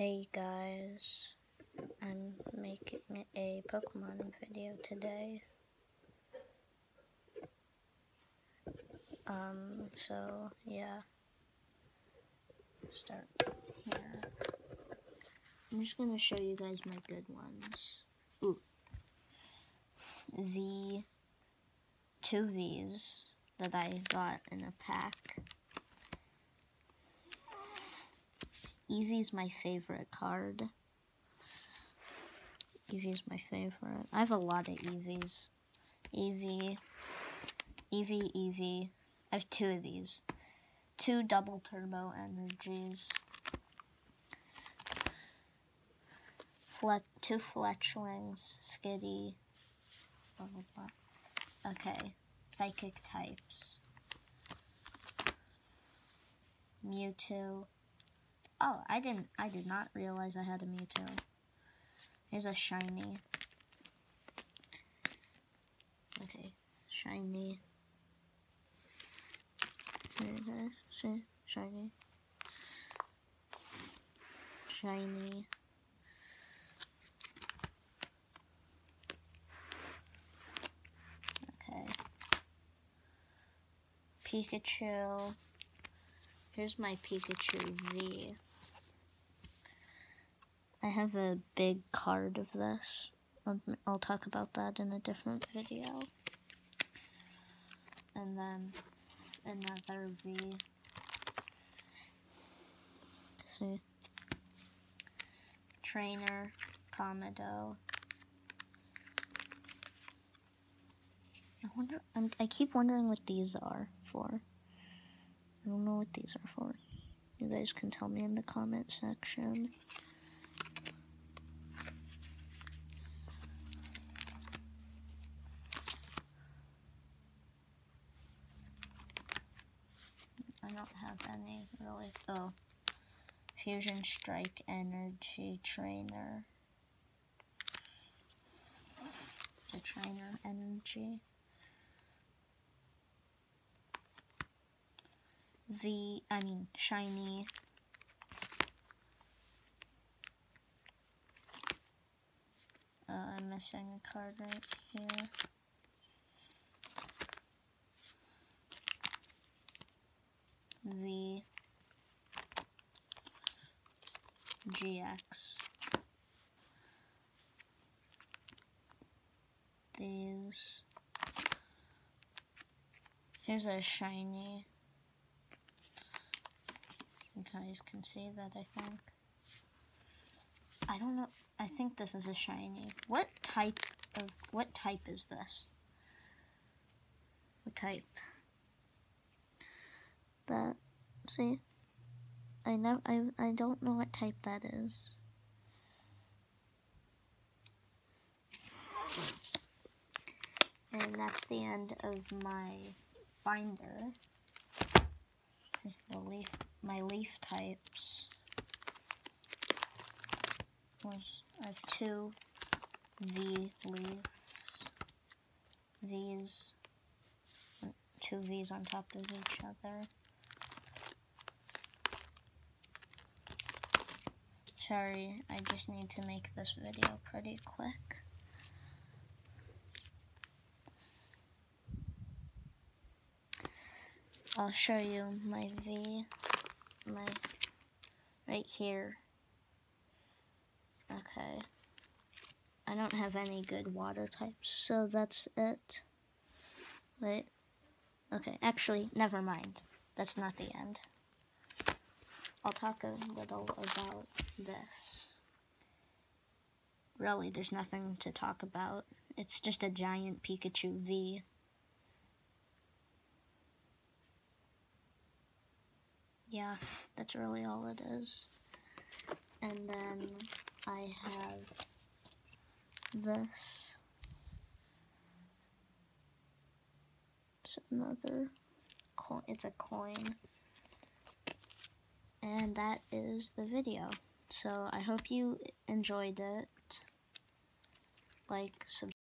Hey guys, I'm making a Pokemon video today. Um, so yeah. Start here. I'm just gonna show you guys my good ones. Ooh. V, two V's that I got in a pack. Eevee's my favorite card. Eevee's my favorite. I have a lot of Eevees. Eevee, Eevee, Eevee. I have two of these. Two double turbo energies. Flet two Fletchlings, Skitty, blah blah blah. Okay, psychic types. Mewtwo. Oh, I didn't, I did not realize I had a Mewtwo. Here's a shiny. Okay, shiny. Shiny. Shiny. Okay. Pikachu. Here's my Pikachu V. I have a big card of this. I'll, talk about that in a different video. And then another V. See? Trainer, Comodo. I wonder, I'm, I keep wondering what these are for. I don't know what these are for. You guys can tell me in the comment section. I don't have any really. Oh, Fusion Strike Energy Trainer. The Trainer Energy. V, I mean, Shiny. Uh, I'm missing a card right here. V GX. These. Here's a shiny. You guys can see that, I think. I don't know. I think this is a shiny. What type of, what type is this? What type? That. See? I never I I don't know what type that is. And that's the end of my binder. Here's the leaf my leaf types. I have two V leaves. V's two V's on top of each other. Sorry, I just need to make this video pretty quick. I'll show you my V, my, right here. Okay. I don't have any good water types, so that's it. Wait. Okay, actually, never mind. That's not the end. I'll talk a little about this. Really, there's nothing to talk about. It's just a giant Pikachu V. Yeah, that's really all it is. And then I have this. It's another coin. It's a coin. And that is the video. So I hope you enjoyed it. Like, subscribe.